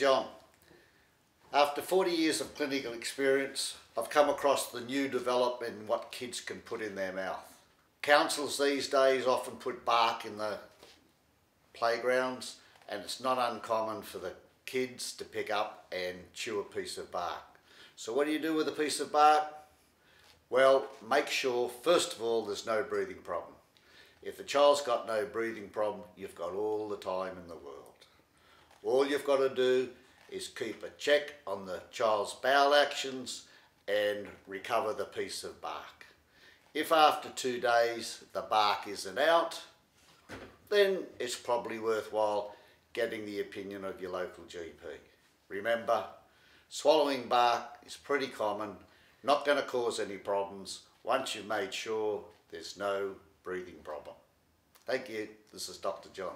John. After 40 years of clinical experience, I've come across the new development in what kids can put in their mouth. Councils these days often put bark in the playgrounds and it's not uncommon for the kids to pick up and chew a piece of bark. So what do you do with a piece of bark? Well, make sure first of all there's no breathing problem. If the child's got no breathing problem, you've got all the time in the world. All you've got to do is keep a check on the child's bowel actions and recover the piece of bark. If after two days the bark isn't out, then it's probably worthwhile getting the opinion of your local GP. Remember, swallowing bark is pretty common, not going to cause any problems once you've made sure there's no breathing problem. Thank you. This is Dr. John.